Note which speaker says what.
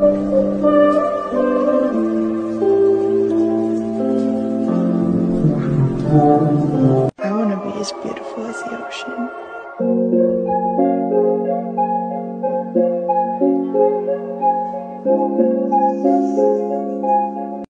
Speaker 1: I want to be as beautiful as the ocean.